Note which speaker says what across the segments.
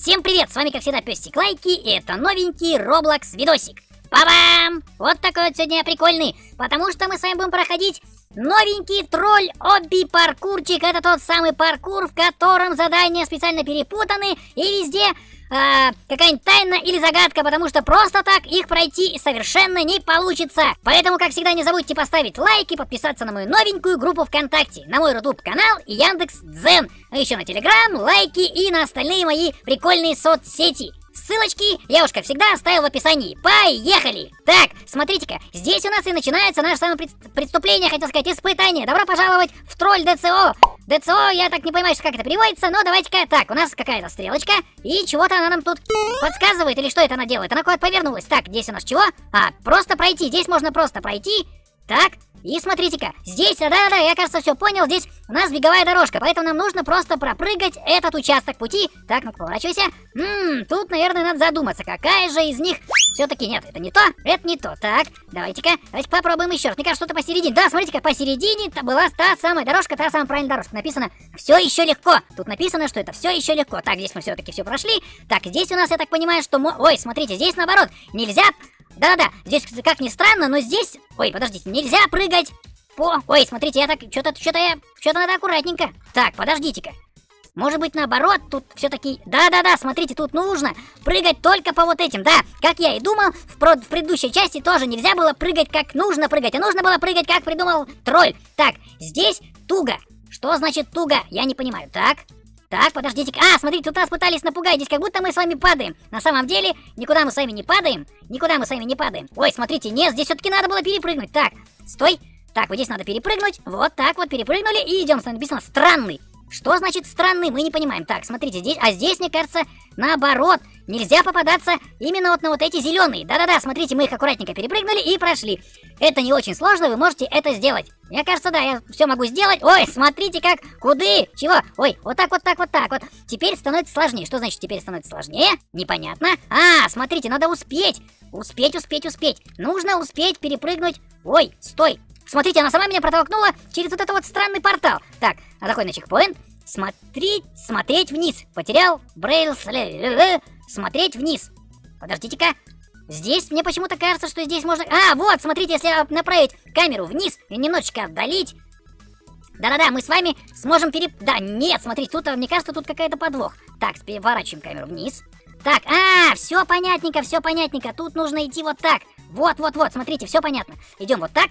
Speaker 1: Всем привет, с вами как всегда Пестик Лайки, и это новенький Roblox видосик. Па-бам! Вот такой вот сегодня прикольный, потому что мы с вами будем проходить новенький тролль обби паркурчик. Это тот самый паркур, в котором задания специально перепутаны, и везде э, какая-нибудь тайна или загадка, потому что просто так их пройти совершенно не получится. Поэтому, как всегда, не забудьте поставить лайк и подписаться на мою новенькую группу ВКонтакте, на мой YouTube канал и Яндекс Дзен, а еще на Телеграм, лайки и на остальные мои прикольные соцсети. Ссылочки я уж как всегда оставил в описании. Поехали! Так, смотрите-ка, здесь у нас и начинается наше самое преступление, хотел сказать, испытание. Добро пожаловать в тролль ДЦО. ДЦО, я так не понимаю, как это переводится, но давайте-ка так, у нас какая-то стрелочка, и чего-то она нам тут подсказывает, или что это она делает? Она куда-то повернулась. Так, здесь у нас чего? А, просто пройти, здесь можно просто пройти. Так, и смотрите-ка, здесь, да-да-да, я, кажется, все понял, здесь у нас беговая дорожка, поэтому нам нужно просто пропрыгать этот участок пути. Так, ну поворачивайся. Ммм, тут, наверное, надо задуматься, какая же из них... Все-таки нет, это не то, это не то. Так, давайте-ка, давайте попробуем еще раз. Мне кажется, что-то посередине. Да, смотрите-ка, посередине -то была та самая дорожка, та самая правильная дорожка. Написано «все еще легко». Тут написано, что это все еще легко. Так, здесь мы все-таки все прошли. Так, здесь у нас, я так понимаю, что... Ой, смотрите, здесь наоборот, нельзя да-да, здесь, как ни странно, но здесь... Ой, подождите, нельзя прыгать по... Ой, смотрите, я так... Что-то, что-то я... Что-то надо аккуратненько. Так, подождите-ка. Может быть, наоборот, тут все-таки... Да-да-да, смотрите, тут нужно прыгать только по вот этим. Да, как я и думал, в, про... в предыдущей части тоже нельзя было прыгать, как нужно прыгать, а нужно было прыгать, как придумал тролль. Так, здесь туго. Что значит туго? Я не понимаю. Так, так, подождите. А, смотрите, тут нас пытались напугать. Здесь как будто мы с вами падаем. На самом деле, никуда мы с вами не падаем. Никуда мы с вами не падаем. Ой, смотрите, нет, здесь все-таки надо было перепрыгнуть. Так, стой. Так, вот здесь надо перепрыгнуть. Вот так вот перепрыгнули и идем. Написано странный. Что значит странный, мы не понимаем. Так, смотрите, здесь, а здесь, мне кажется, наоборот. Нельзя попадаться именно вот на вот эти зеленые. Да-да-да, смотрите, мы их аккуратненько перепрыгнули и прошли. Это не очень сложно, вы можете это сделать. Мне кажется, да, я все могу сделать. Ой, смотрите как, куды, чего? Ой, вот так, вот так, вот так вот. Теперь становится сложнее. Что значит теперь становится сложнее? Непонятно. А, смотрите, надо успеть. Успеть, успеть, успеть. Нужно успеть перепрыгнуть. Ой, стой. Смотрите, она сама меня протолкнула через вот этот вот странный портал. Так, а заходим на чекпоинт. Смотреть, смотреть вниз. Потерял Брейлс. Смотреть вниз. Подождите-ка. Здесь мне почему-то кажется, что здесь можно... А, вот, смотрите, если направить камеру вниз и немножечко отдалить... Да-да-да, мы с вами сможем переп... Да, нет, смотрите, тут, мне кажется, тут какая-то подвох. Так, переворачиваем камеру вниз. Так, а, все понятненько, все понятненько. Тут нужно идти вот так. Вот-вот-вот, смотрите, все понятно. Идем вот так,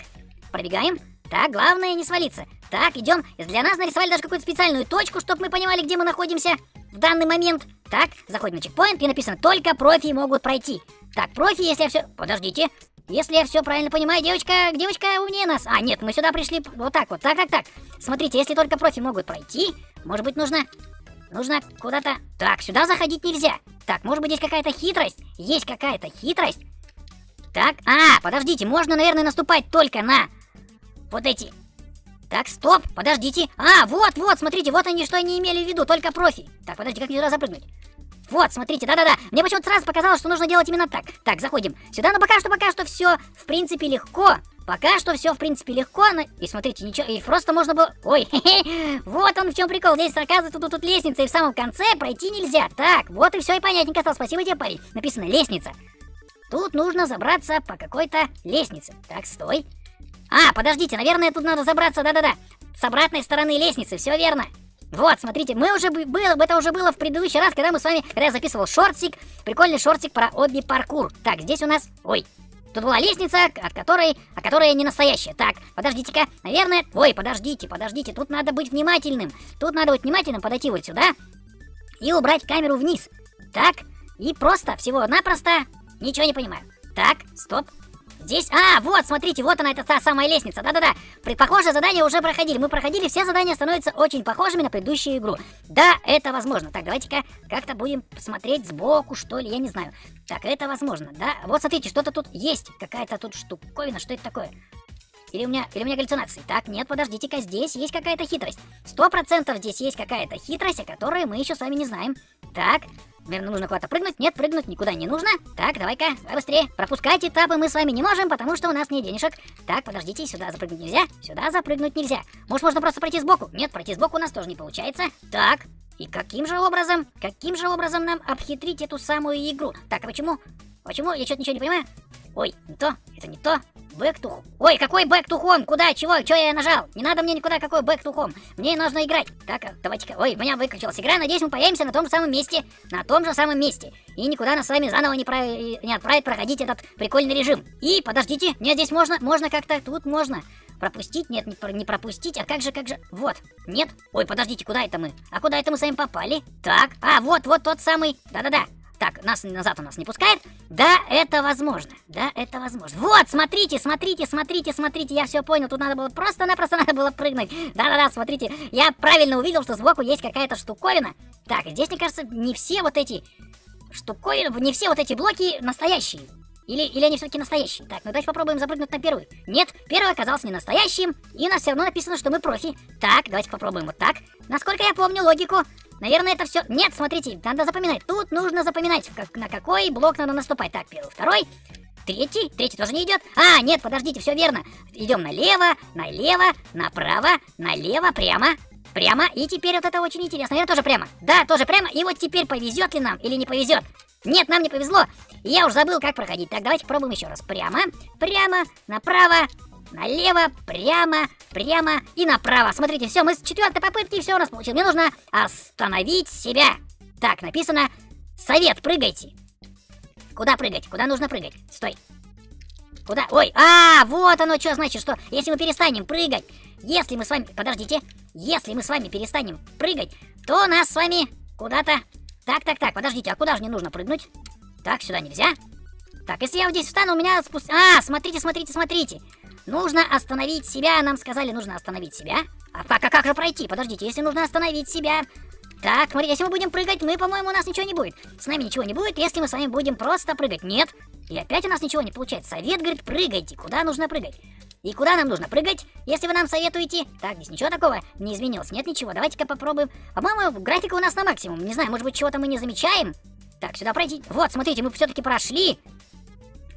Speaker 1: пробегаем. Так, главное не свалиться. Так, идем. Для нас нарисовали даже какую-то специальную точку, чтобы мы понимали, где мы находимся в данный момент. Так, заходим на чекпоинт и написано «Только профи могут пройти». Так, профи, если я все... Подождите. Если я все правильно понимаю, девочка, девочка умнее нас. А, нет, мы сюда пришли вот так вот. Так, так, так. Смотрите, если только профи могут пройти, может быть, нужно... Нужно куда-то... Так, сюда заходить нельзя. Так, может быть, здесь какая-то хитрость? Есть какая-то хитрость? Так, а, подождите, можно, наверное, наступать только на вот эти так, стоп, подождите. А, вот, вот, смотрите, вот они что они имели в виду, только профи. Так, подожди, как мне туда запрыгнуть? Вот, смотрите, да-да-да. Мне почему-то сразу показалось, что нужно делать именно так. Так, заходим сюда, но пока что, пока что все, в принципе, легко. Пока что все, в принципе, легко. Но... И смотрите, ничего, и просто можно было... Ой, вот он в чем прикол. Здесь, оказывается, тут, тут лестница, и в самом конце пройти нельзя. Так, вот и все, и понятненько стало. Спасибо тебе, парень. Написано лестница. Тут нужно забраться по какой-то лестнице. Так, стой. А, подождите, наверное, тут надо забраться, да-да-да. С обратной стороны лестницы, все верно. Вот, смотрите, мы уже было, это уже было в предыдущий раз, когда мы с вами, когда я записывал шортик, прикольный шортик про обби паркур. Так, здесь у нас, ой, тут была лестница, от которой, а которая не настоящая. Так, подождите-ка, наверное, ой, подождите, подождите, тут надо быть внимательным. Тут надо быть внимательным, подойти вот сюда и убрать камеру вниз. Так, и просто, всего-напросто, ничего не понимаю. Так, стоп, Здесь... А, вот, смотрите, вот она, это та самая лестница. Да-да-да. Похожее задание уже проходили. Мы проходили, все задания становятся очень похожими на предыдущую игру. Да, это возможно. Так, давайте-ка как-то будем смотреть сбоку, что ли, я не знаю. Так, это возможно, да? Вот, смотрите, что-то тут есть. Какая-то тут штуковина, что это такое? Или у меня, или у меня галлюцинации? Так, нет, подождите-ка, здесь есть какая-то хитрость. Сто процентов здесь есть какая-то хитрость, о которой мы еще с вами не знаем. Так, Наверное, нужно куда-то прыгнуть. Нет, прыгнуть никуда не нужно. Так, давай-ка, давай быстрее. Пропускать этапы мы с вами не можем, потому что у нас нет денежек. Так, подождите, сюда запрыгнуть нельзя. Сюда запрыгнуть нельзя. Может, можно просто пройти сбоку? Нет, пройти сбоку у нас тоже не получается. Так, И каким же образом, каким же образом нам обхитрить эту самую игру? Так, а почему? Почему? Я что-то ничего не понимаю. Ой, не то, это не то. Back to... Ой, какой back to home? Куда? Чего? Чего я нажал? Не надо мне никуда, какой back to home. Мне нужно играть. Так, а, давайте-ка... Ой, у меня выключилась игра. Надеюсь, мы появимся на том же самом месте. На том же самом месте. И никуда нас с вами заново не, про... не отправит проходить этот прикольный режим. И, подождите, нет, здесь можно, можно как-то... Тут можно пропустить. Нет, не, не пропустить. А как же, как же... Вот. Нет. Ой, подождите, куда это мы? А куда это мы с вами попали? Так. А, вот, вот тот самый... Да-да-да. Так, нас назад у нас не пускает. Да, это возможно. Да, это возможно. Вот, смотрите, смотрите, смотрите, смотрите. Я все понял. Тут надо было просто-напросто надо было прыгнуть. Да-да-да, смотрите. Я правильно увидел, что сбоку есть какая-то штуковина. Так, здесь, мне кажется, не все вот эти штуковины, не все вот эти блоки настоящие. Или, или они все-таки настоящие? Так, ну давайте попробуем запрыгнуть на первый. Нет, первый оказался не настоящим, и у нас все равно написано, что мы профи. Так, давайте попробуем вот так. Насколько я помню логику, Наверное, это все... Нет, смотрите, надо запоминать. Тут нужно запоминать, как, на какой блок надо наступать. Так, первый, второй, третий. Третий тоже не идет. А, нет, подождите, все верно. Идем налево, налево, направо, налево, прямо. Прямо. И теперь вот это очень интересно. Наверное, тоже прямо. Да, тоже прямо. И вот теперь повезет ли нам или не повезет. Нет, нам не повезло. Я уже забыл, как проходить. Так, давайте пробуем еще раз. Прямо, прямо, направо, налево, прямо, прямо и направо. Смотрите, все, мы с четвертой попытки все у нас получилось. Мне нужно остановить себя. Так, написано «Совет, прыгайте». Куда прыгать? Куда нужно прыгать? Стой. Куда? Ой, а, вот оно что значит, что если мы перестанем прыгать, если мы с вами, подождите, если мы с вами перестанем прыгать, то нас с вами куда-то... Так, так, так, подождите, а куда же мне нужно прыгнуть? Так, сюда нельзя. Так, если я вот здесь встану, у меня спуск... А, смотрите, смотрите, смотрите. Нужно остановить себя. Нам сказали, нужно остановить себя. А как, а как же пройти? Подождите, если нужно остановить себя... Так, смотри, если мы будем прыгать, мы, по-моему, у нас ничего не будет. С нами ничего не будет, если мы с вами будем просто прыгать. Нет. И опять у нас ничего не получается. Совет говорит, прыгайте. Куда нужно прыгать? И куда нам нужно прыгать, если вы нам советуете? Так, здесь ничего такого не изменилось. Нет ничего. Давайте-ка попробуем. По-моему, графика у нас на максимум. Не знаю, может быть, чего-то мы не замечаем. Так, сюда пройти. Вот, смотрите, мы все-таки прошли.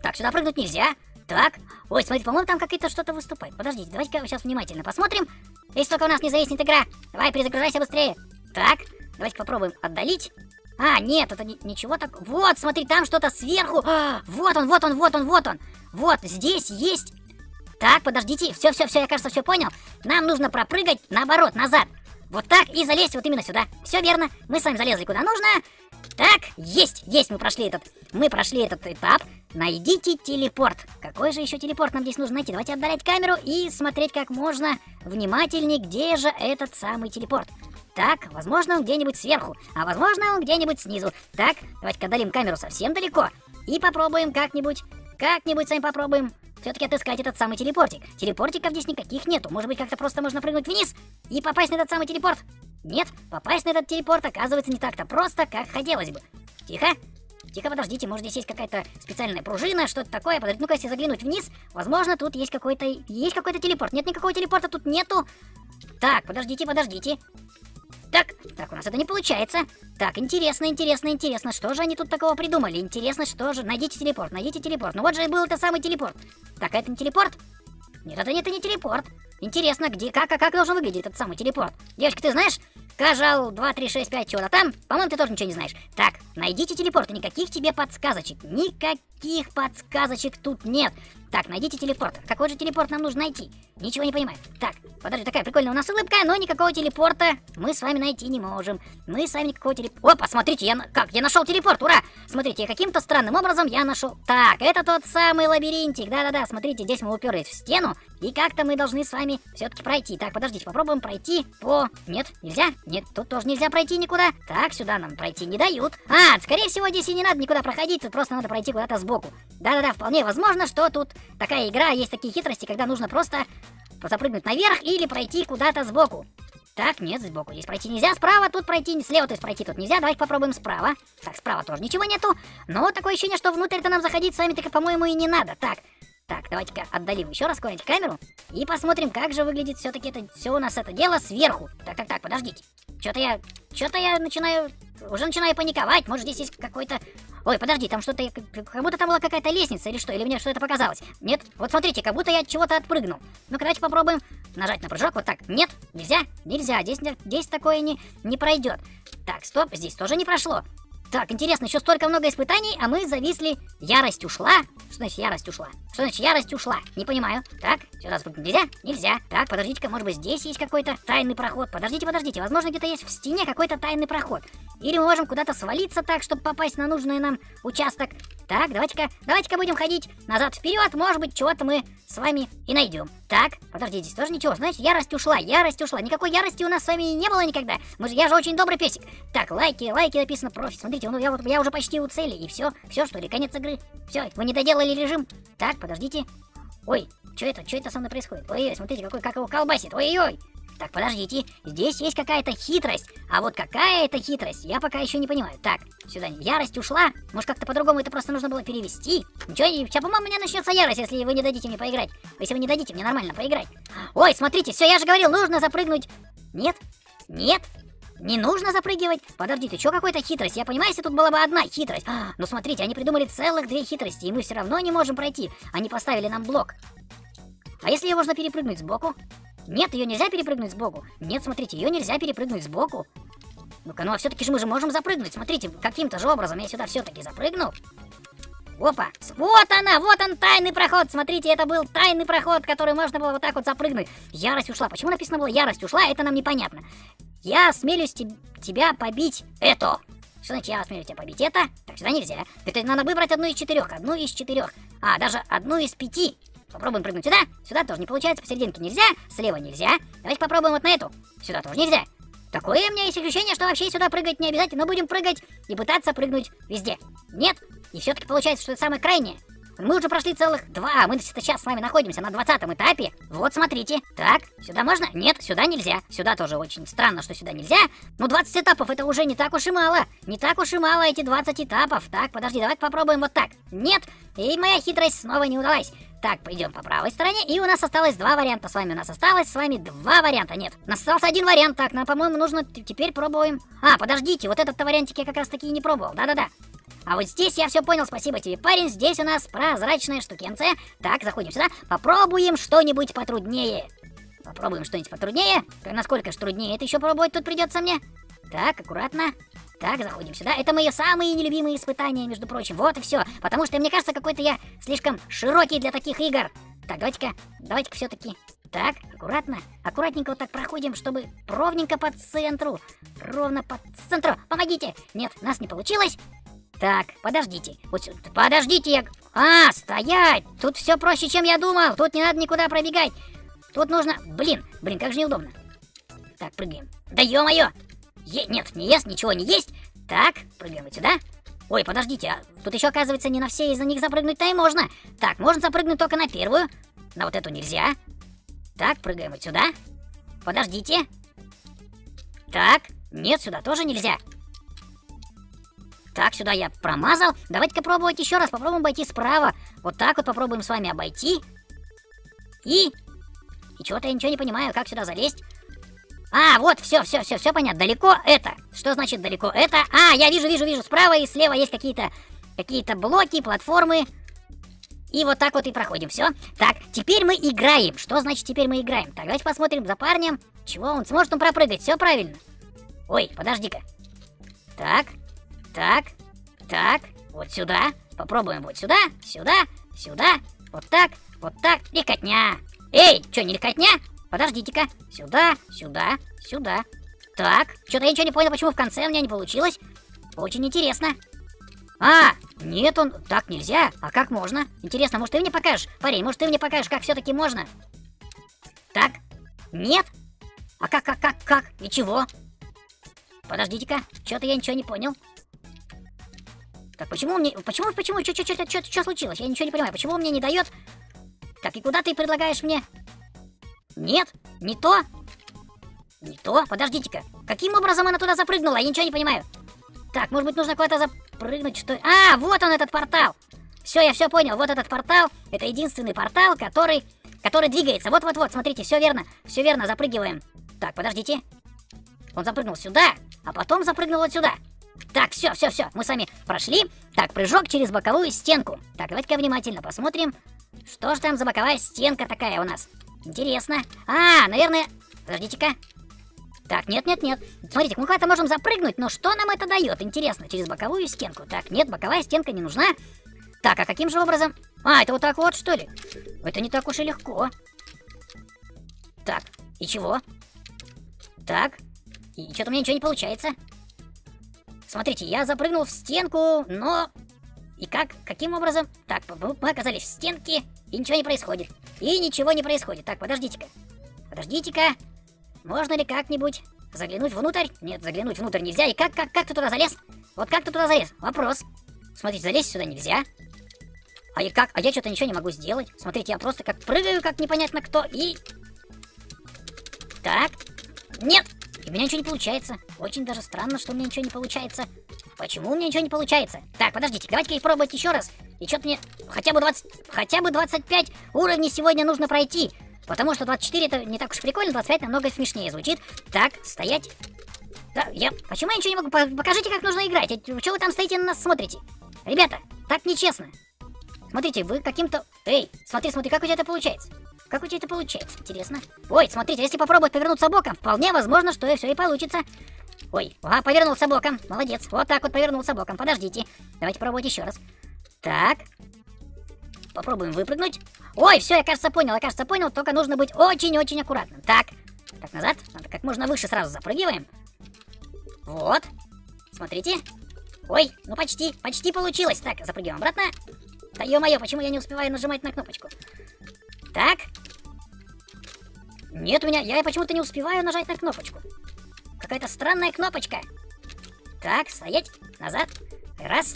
Speaker 1: Так, сюда прыгнуть нельзя. Так. Ой, смотрите, по-моему, там какие-то что-то выступает. Подождите, давайте-ка сейчас внимательно посмотрим. Если только у нас не зависнет игра. Давай, перезагружайся быстрее. Так, давайте попробуем отдалить. А, нет, это ничего так... Вот, смотри, там что-то сверху. А, вот он, вот он, вот он, вот он. Вот, здесь есть... Так, подождите. Все, все, все, я, кажется, все понял. Нам нужно пропрыгать наоборот, назад. Вот так и залезть вот именно сюда. Все верно. Мы с вами залезли куда нужно. Так, есть, есть, мы прошли этот, мы прошли этот этап. Найдите телепорт. Какой же еще телепорт нам здесь нужно найти? Давайте отдалять камеру и смотреть как можно внимательнее, где же этот самый телепорт. Так, возможно, он где-нибудь сверху, а возможно, он где-нибудь снизу. Так, давайте-ка отдалим камеру совсем далеко и попробуем как-нибудь, как-нибудь с вами попробуем все-таки отыскать этот самый телепортик. Телепортиков здесь никаких нету. Может быть, как-то просто можно прыгнуть вниз и попасть на этот самый телепорт? Нет, попасть на этот телепорт оказывается не так-то просто, как хотелось бы. Тихо. Тихо, подождите, может здесь есть какая-то специальная пружина, что-то такое. Подождите, ну-ка, если заглянуть вниз, возможно, тут есть какой-то... Есть какой-то телепорт. Нет никакого телепорта тут нету. Так, подождите, подождите. Так, так, у нас это не получается. Так, интересно, интересно, интересно, что же они тут такого придумали? Интересно, что же... Найдите телепорт, найдите телепорт. Ну вот же и был это самый телепорт. Так, это не телепорт? Нет, это, это не телепорт. Интересно, где, как, а как должен выглядеть этот самый телепорт? Девочка, ты знаешь? Кажал 2, 3, 6, 5, чего-то там. По-моему, ты тоже ничего не знаешь. Так, найдите телепорт, никаких тебе подсказочек. Никаких подсказочек тут нет. Так, найдите телепорт. Какой же телепорт нам нужно найти? Ничего не понимаю. Так, подожди, такая прикольная у нас улыбка, но никакого телепорта мы с вами найти не можем. Мы с вами никакого телепорта... Опа, смотрите, я... Как? Я нашел телепорт, ура! Смотрите, каким-то странным образом я нашел... Так, это тот самый лабиринтик. Да-да-да, смотрите, здесь мы уперлись в стену. И как-то мы должны с вами все-таки пройти. Так, подождите, попробуем пройти по... Нет, нельзя? Нет, тут тоже нельзя пройти никуда. Так, сюда нам пройти не дают. А, скорее всего, здесь и не надо никуда проходить, тут просто надо пройти куда-то сбоку. Да-да-да, вполне возможно, что тут такая игра, есть такие хитрости, когда нужно просто запрыгнуть наверх или пройти куда-то сбоку. Так, нет, сбоку здесь пройти нельзя, справа тут пройти, слева то есть пройти тут нельзя, давайте попробуем справа. Так, справа тоже ничего нету, но такое ощущение, что внутрь-то нам заходить с вами так, по-моему, и не надо. Так, так, давайте-ка отдалим еще раз куда-нибудь камеру и посмотрим, как же выглядит все-таки это все у нас это дело сверху. Так, так, так, подождите. Что-то я, что-то я начинаю, уже начинаю паниковать. Может здесь есть какой-то Ой, подожди, там что-то... Как будто там была какая-то лестница или что? Или мне что-то показалось? Нет? Вот смотрите, как будто я от чего-то отпрыгнул. Ну-ка, давайте попробуем нажать на прыжок вот так. Нет? Нельзя? Нельзя. Здесь, здесь такое не, не пройдет. Так, стоп, здесь тоже не прошло. Так, интересно, еще столько много испытаний, а мы зависли. Ярость ушла? Что значит ярость ушла? Что значит ярость ушла? Не понимаю. Так, сюда спрыгнуть нельзя? Нельзя. Так, подождите-ка, может быть здесь есть какой-то тайный проход? Подождите, подождите, возможно где-то есть в стене какой-то тайный проход. Или мы можем куда-то свалиться так, чтобы попасть на нужный нам участок. Так, давайте-ка, давайте-ка будем ходить назад-вперед, может быть, чего-то мы с вами и найдем. Так, подождите, здесь тоже ничего. Значит, ярость ушла, ярость ушла. Никакой ярости у нас с вами не было никогда. Мы же, я же очень добрый песик. Так, лайки, лайки написано профит. Смотрите, ну, я, вот, я уже почти у цели. И все, все, что ли, конец игры. Все, вы не доделали режим. Так, подождите. Ой, что это, что это со мной происходит? Ой-ой, смотрите, какой, как его колбасит. Ой-ой. Так, подождите, здесь есть какая-то хитрость. А вот какая это хитрость, я пока еще не понимаю. Так, сюда ярость ушла. Может, как-то по-другому это просто нужно было перевести? Ничего, сейчас, по-моему, у меня начнется ярость, если вы не дадите мне поиграть. Если вы не дадите мне нормально поиграть. Ой, смотрите, все, я же говорил, нужно запрыгнуть. Нет? Нет? Не нужно запрыгивать. Подождите, что какой-то хитрость? Я понимаю, если тут была бы одна хитрость. А, ну смотрите, они придумали целых две хитрости, и мы все равно не можем пройти. Они поставили нам блок. А если ее можно перепрыгнуть сбоку? Нет, ее нельзя перепрыгнуть сбоку. Нет, смотрите, ее нельзя перепрыгнуть сбоку. Ну-ка, ну а все-таки же мы же можем запрыгнуть. Смотрите, каким-то же образом я сюда все-таки запрыгнул. Опа! Вот она! Вот он, тайный проход! Смотрите, это был тайный проход, который можно было вот так вот запрыгнуть. Ярость ушла. Почему написано было ярость ушла? Это нам непонятно. Я осмелюсь te тебя побить это. Что значит я осмелюсь тебя побить? Это? Так, сюда нельзя. Это надо выбрать одну из четырех. Одну из четырех. А, даже одну из пяти. Попробуем прыгнуть сюда. Сюда тоже не получается. Посерединке нельзя. Слева нельзя. Давайте попробуем вот на эту. Сюда тоже нельзя. Такое у меня есть ощущение, что вообще сюда прыгать не обязательно. Но будем прыгать и пытаться прыгнуть везде. Нет? И все-таки получается, что это самое крайнее. Мы уже прошли целых два, мы сейчас с вами находимся на 20 этапе. Вот, смотрите. Так, сюда можно? Нет, сюда нельзя. Сюда тоже очень странно, что сюда нельзя. Ну, 20 этапов это уже не так уж и мало. Не так уж и мало эти 20 этапов. Так, подожди, давай попробуем вот так. Нет, и моя хитрость снова не удалась. Так, пойдем по правой стороне, и у нас осталось два варианта с вами. У нас осталось с вами два варианта. Нет, у нас остался один вариант. Так, нам, по-моему, нужно теперь пробуем. А, подождите, вот этот вариантик я как раз таки и не пробовал. Да-да-да. А вот здесь я все понял, спасибо тебе, парень. Здесь у нас прозрачная штукенция. Так, заходим сюда. Попробуем что-нибудь потруднее. Попробуем что-нибудь потруднее. Насколько ж труднее это еще пробовать тут придется мне. Так, аккуратно. Так, заходим сюда. Это мои самые нелюбимые испытания, между прочим. Вот и все. Потому что, мне кажется, какой-то я слишком широкий для таких игр. Так, давайте-ка, давайте-ка все-таки... Так, аккуратно, аккуратненько вот так проходим, чтобы ровненько по центру. Ровно по центру. Помогите! Нет, нас не получилось. Так, подождите. Вот сюда. Подождите, я... А, стоять! Тут все проще, чем я думал. Тут не надо никуда пробегать. Тут нужно... Блин, блин, как же неудобно. Так, прыгаем. Да ё-моё! Е... Нет, не ест, ничего не есть. Так, прыгаем вот сюда. Ой, подождите, а тут еще, оказывается, не на все из-за них запрыгнуть-то и можно. Так, можно запрыгнуть только на первую. На вот эту нельзя. Так, прыгаем вот сюда. Подождите. Так, нет, сюда тоже нельзя. Так, сюда я промазал. Давайте-ка пробовать еще раз. Попробуем обойти справа. Вот так вот попробуем с вами обойти. И... И чего-то я ничего не понимаю, как сюда залезть. А, вот, все, все, все, все понятно. Далеко это. Что значит далеко это? А, я вижу, вижу, вижу. Справа и слева есть какие-то какие-то блоки, платформы. И вот так вот и проходим. Все. Так, теперь мы играем. Что значит теперь мы играем? Так, давайте посмотрим за парнем. Чего он? Сможет он пропрыгать? Все правильно. Ой, подожди-ка. Так, так, так, вот сюда. Попробуем вот сюда, сюда, сюда. Вот так, вот так. Легкотня. Эй, что, не легкотня? Подождите-ка. Сюда, сюда, сюда. Так, что-то я ничего не понял, почему в конце у меня не получилось. Очень интересно. А, нет, он так нельзя. А как можно? Интересно, может ты мне покажешь? Парень, может ты мне покажешь, как все-таки можно? Так, нет? А как, как, как, как? И чего? Подождите-ка, что-то я ничего не понял. Так, почему мне... Почему, почему? Что случилось? Я ничего не понимаю. Почему он мне не дает? Так, и куда ты предлагаешь мне? Нет, не то. Не то? Подождите-ка. Каким образом она туда запрыгнула? Я ничего не понимаю. Так, может быть, нужно куда-то запрыгнуть, что... А, вот он, этот портал. Все, я все понял. Вот этот портал. Это единственный портал, который... Который двигается. Вот-вот-вот, смотрите, все верно. Все верно, запрыгиваем. Так, подождите. Он запрыгнул сюда, а потом запрыгнул вот сюда. Так, все, все, все, мы с вами прошли. Так, прыжок через боковую стенку. Так, давайте-ка внимательно посмотрим, что же там за боковая стенка такая у нас. Интересно. А, наверное... Подождите-ка. Так, нет, нет, нет. Смотрите, мы куда-то можем запрыгнуть, но что нам это дает? Интересно, через боковую стенку. Так, нет, боковая стенка не нужна. Так, а каким же образом? А, это вот так вот, что ли? Это не так уж и легко. Так, и чего? Так, и что-то у меня ничего не получается. Смотрите, я запрыгнул в стенку, но... И как? Каким образом? Так, мы оказались в стенке, и ничего не происходит. И ничего не происходит. Так, подождите-ка. Подождите-ка. Можно ли как-нибудь заглянуть внутрь? Нет, заглянуть внутрь нельзя. И как, как, как ты туда залез? Вот как ты туда залез? Вопрос. Смотрите, залезть сюда нельзя. А я как? А я что-то ничего не могу сделать. Смотрите, я просто как прыгаю, как непонятно кто, и... Так. Нет! И у меня ничего не получается. Очень даже странно, что у меня ничего не получается. Почему у меня ничего не получается? Так, подождите, давайте-ка пробовать еще раз. И что-то мне хотя бы 20... Хотя бы 25 уровней сегодня нужно пройти. Потому что 24 это не так уж прикольно, 25 намного смешнее звучит. Так, стоять. Да, я... Почему я ничего не могу? Покажите, как нужно играть. Чего вы там стоите на нас смотрите? Ребята, так нечестно. Смотрите, вы каким-то... Эй, смотри, смотри, как у тебя это получается? Как у тебя это получается? Интересно. Ой, смотрите, если попробовать повернуться боком, вполне возможно, что и все и получится. Ой, ага, повернулся боком. Молодец. Вот так вот повернулся боком. Подождите. Давайте пробовать еще раз. Так. Попробуем выпрыгнуть. Ой, все, я, кажется, понял, я, кажется, понял. Только нужно быть очень-очень аккуратным. Так. Так, назад. Надо как можно выше сразу запрыгиваем. Вот. Смотрите. Ой, ну почти, почти получилось. Так, запрыгиваем обратно. Да ё-моё, почему я не успеваю нажимать на кнопочку? Так. Нет, у меня... Я почему-то не успеваю нажать на кнопочку. Какая-то странная кнопочка. Так, стоять. Назад. Раз.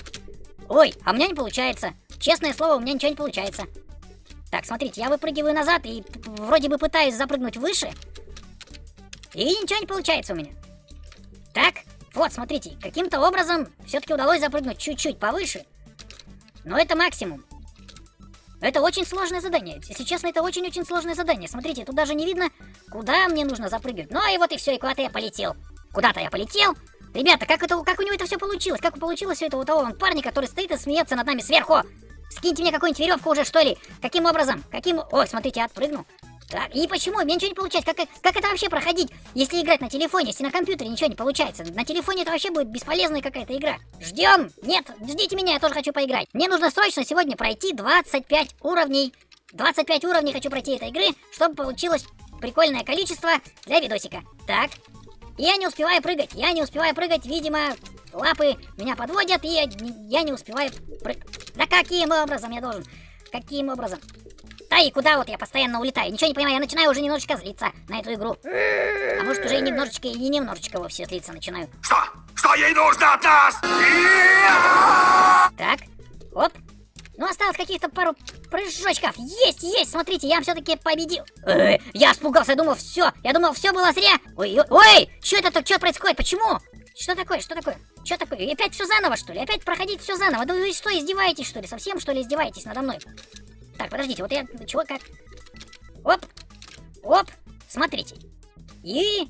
Speaker 1: Ой, а у меня не получается. Честное слово, у меня ничего не получается. Так, смотрите, я выпрыгиваю назад и вроде бы пытаюсь запрыгнуть выше. И ничего не получается у меня. Так, вот, смотрите, каким-то образом все-таки удалось запрыгнуть чуть-чуть повыше. Но это максимум. Это очень сложное задание. Если честно, это очень-очень сложное задание. Смотрите, тут даже не видно, куда мне нужно запрыгнуть. Ну и вот и все, и куда-то я полетел. Куда-то я полетел. Ребята, как, это, как у него это все получилось? Как получилось все это у того вон парня, который стоит и смеется над нами сверху? Скиньте мне какую-нибудь веревку уже, что ли. Каким образом? Каким... Ой, смотрите, я отпрыгнул. Так, и почему? Мне ничего не получается. Как, как это вообще проходить, если играть на телефоне, если на компьютере ничего не получается? На телефоне это вообще будет бесполезная какая-то игра. Ждем! Нет, ждите меня, я тоже хочу поиграть. Мне нужно срочно сегодня пройти 25 уровней. 25 уровней хочу пройти этой игры, чтобы получилось прикольное количество для видосика. Так, я не успеваю прыгать, я не успеваю прыгать, видимо, лапы меня подводят, и я, я не успеваю прыгать. Да каким образом я должен? Каким образом? Да и куда вот я постоянно улетаю? Ничего не понимаю, я начинаю уже немножечко злиться на эту игру. А может уже и немножечко, и немножечко вовсе злиться начинаю.
Speaker 2: Что? Что ей нужно от нас?
Speaker 1: Так, оп. Ну, осталось каких-то пару прыжочков. Есть, есть, смотрите, я все-таки победил. Э, я испугался, я думал, все. Я думал, все было зря. Ой, ой, ой, что это тут, что происходит, почему? Что такое, что такое? Что такое? И опять все заново, что ли? Опять проходить все заново? Да вы что, издеваетесь, что ли? Совсем, что ли, издеваетесь надо мной? Так, подождите, вот я... Чего, как? Оп! Оп! Смотрите. И...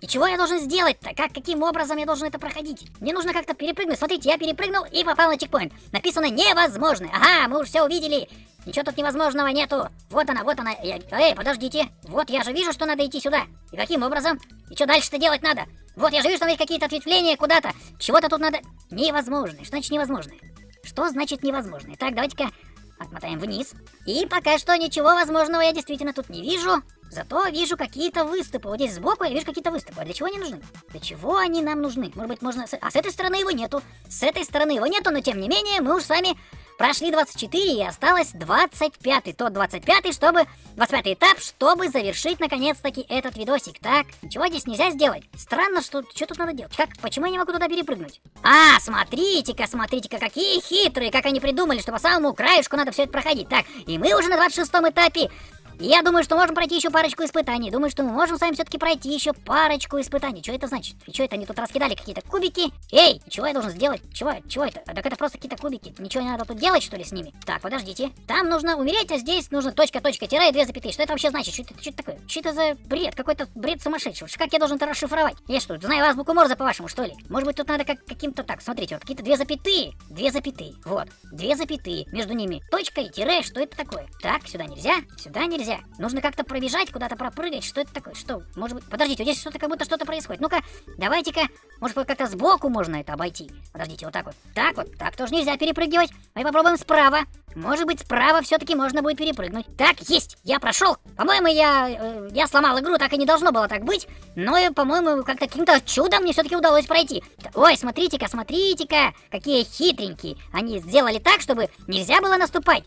Speaker 1: И чего я должен сделать-то? Как, каким образом я должен это проходить? Мне нужно как-то перепрыгнуть. Смотрите, я перепрыгнул и попал на чекпоинт. Написано невозможно. Ага, мы уже все увидели. Ничего тут невозможного нету. Вот она, вот она. Я... Эй, подождите. Вот я же вижу, что надо идти сюда. И каким образом? И что дальше-то делать надо? Вот я же вижу, что есть какие-то ответвления куда-то. Чего-то тут надо... Невозможное. Что значит невозможное? Что значит невозможное? Так, давайте-ка Отмотаем вниз. И пока что ничего возможного я действительно тут не вижу. Зато вижу какие-то выступы. Вот здесь сбоку я вижу какие-то выступы. А для чего они нужны? Для чего они нам нужны? Может быть, можно... А с этой стороны его нету. С этой стороны его нету, но тем не менее мы уж с вами Прошли 24 и осталось 25 Тот 25 чтобы... 25 этап, чтобы завершить наконец-таки этот видосик. Так, ничего здесь нельзя сделать. Странно, что... Что тут надо делать? Как? Почему я не могу туда перепрыгнуть? А, смотрите-ка, смотрите-ка, какие хитрые, как они придумали, что по самому краешку надо все это проходить. Так, и мы уже на 26 этапе. Я думаю, что можем пройти еще парочку испытаний. Думаю, что мы можем с вами все-таки пройти еще парочку испытаний. Что это значит? И что это они тут раскидали какие-то кубики? Эй, чего я должен сделать? Чего? Чего это? Так это просто какие-то кубики. Ничего не надо тут делать, что ли, с ними? Так, подождите. Там нужно умереть, а здесь нужно точка, точка, тире и две запятые. Что это вообще значит? Что это, что это такое? Что это за бред? Какой-то бред сумасшедшего. Как я должен это расшифровать? Я что, знаю азбуку Морзе по-вашему, что ли? Может быть, тут надо как каким-то так. Смотрите, вот какие-то две запятые. Две запятые. Вот. Две запятые. Между ними точка и тире. Что это такое? Так, сюда нельзя. Сюда нельзя. Нужно как-то пробежать, куда-то пропрыгать. Что это такое? Что? Может быть... Подождите, вот здесь что-то как будто что-то происходит. Ну-ка, давайте-ка... Может, как-то сбоку можно это обойти. Подождите, вот так вот. Так вот. Так тоже нельзя перепрыгивать. Давай попробуем справа. Может быть, справа все-таки можно будет перепрыгнуть. Так, есть, я прошел. По-моему, я, э, я сломал игру, так и не должно было так быть. Но, э, по-моему, как-то каким-то чудом мне все-таки удалось пройти. Ой, смотрите-ка, смотрите-ка, какие хитренькие. Они сделали так, чтобы нельзя было наступать.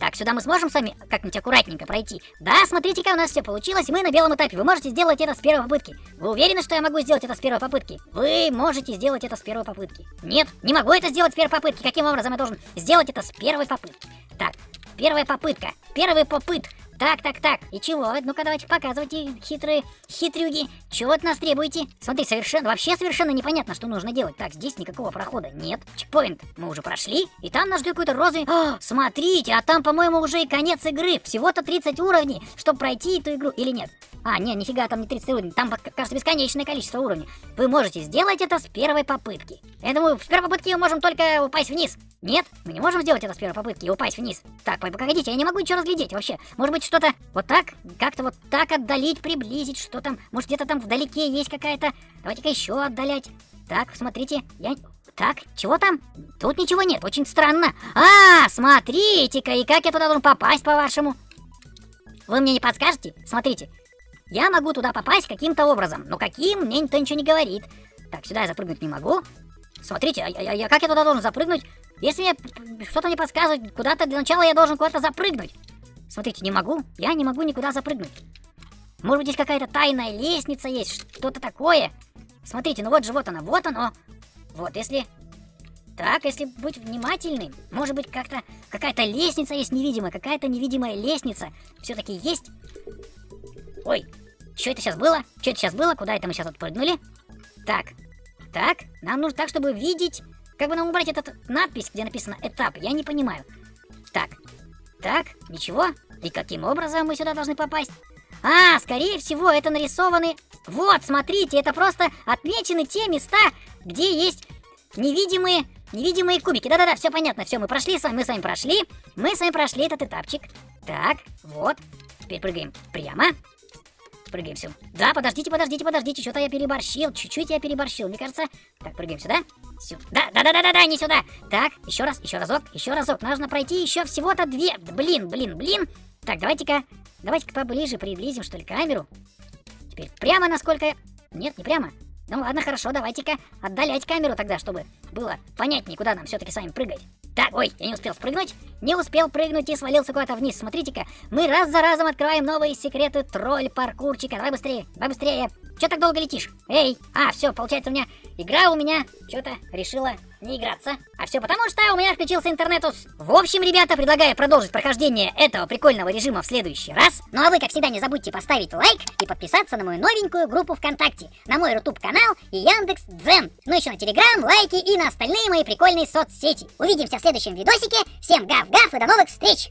Speaker 1: Так, сюда мы сможем с вами как-нибудь аккуратненько пройти. Да, смотрите-ка, у нас все получилось, мы на белом этапе. Вы можете сделать это с первой попытки. Вы уверены, что я могу сделать это с первой попытки? Вы можете сделать это с первой попытки. Нет, не могу это сделать с первой попытки. Каким образом я должен сделать это с первой попытки? Так, первая попытка. Первый попыт. Так, так, так. И чего? Ну-ка, давайте показывайте, хитрые хитрюги. Чего от нас требуете? Смотри, совершенно, вообще совершенно непонятно, что нужно делать. Так, здесь никакого прохода нет. Чекпоинт мы уже прошли. И там нас ждет какой-то розовый... О, смотрите, а там, по-моему, уже и конец игры. Всего-то 30 уровней, чтобы пройти эту игру. Или нет? А, не, нифига, там не 30 уровней. Там, кажется, бесконечное количество уровней. Вы можете сделать это с первой попытки. Я думаю, с первой попытки мы можем только упасть вниз. Нет, мы не можем сделать это с первой попытки и упасть вниз. Так, погодите, я не могу ничего разглядеть вообще. Может быть, что-то вот так, как-то вот так отдалить, приблизить, что там. Может, где-то там вдалеке есть какая-то... Давайте-ка еще отдалять. Так, смотрите, я... Так, чего там? Тут ничего нет, очень странно. А, смотрите-ка, и как я туда должен попасть, по-вашему? Вы мне не подскажете? Смотрите, я могу туда попасть каким-то образом. Но каким, мне никто ничего не говорит. Так, сюда я запрыгнуть не могу. Смотрите, а, а, а как я туда должен запрыгнуть? Если мне что-то не подсказывает, куда-то для начала я должен куда-то запрыгнуть. Смотрите, не могу. Я не могу никуда запрыгнуть. Может быть, здесь какая-то тайная лестница есть, что-то такое. Смотрите, ну вот же вот она, вот оно. Вот, если... Так, если быть внимательным, может быть, как-то какая-то лестница есть невидимая, какая-то невидимая лестница все-таки есть. Ой, что это сейчас было? Что это сейчас было? Куда это мы сейчас отпрыгнули? Так, так, нам нужно так, чтобы видеть... Как бы нам убрать этот надпись, где написано этап? Я не понимаю. Так, так, ничего. И каким образом мы сюда должны попасть? А, скорее всего, это нарисованы... Вот, смотрите, это просто отмечены те места, где есть невидимые, невидимые кубики. Да-да-да, все понятно, все, мы прошли с вами, мы с вами прошли. Мы с вами прошли этот этапчик. Так, вот. Теперь прыгаем прямо. Прыгаем сюда. Да, подождите, подождите, подождите, что-то я переборщил, чуть-чуть я переборщил, мне кажется. Так, прыгаем сюда. Сюда. Да, да, да, да, да, не сюда. Так, еще раз, еще разок, еще разок. Нужно пройти еще всего-то две. Блин, блин, блин. Так, давайте-ка, давайте-ка поближе приблизим, что ли, камеру. Теперь прямо, насколько... Нет, не прямо. Ну ладно, хорошо, давайте-ка отдалять камеру тогда, чтобы было понятнее, куда нам все-таки с вами прыгать. Так, ой, я не успел спрыгнуть. Не успел прыгнуть и свалился куда-то вниз. Смотрите-ка, мы раз за разом открываем новые секреты тролль-паркурчика. Давай быстрее, давай быстрее. Че так долго летишь? Эй, а, все, получается у меня игра у меня что-то решила не играться. А все потому, что у меня включился интернетус. В общем, ребята, предлагаю продолжить прохождение этого прикольного режима в следующий раз. Ну а вы, как всегда, не забудьте поставить лайк и подписаться на мою новенькую группу ВКонтакте, на мой Рутуб канал и Яндекс Дзен. Ну еще на Телеграм, лайки и на остальные мои прикольные соцсети. Увидимся в следующем видосике. Всем гав-гав и до новых встреч!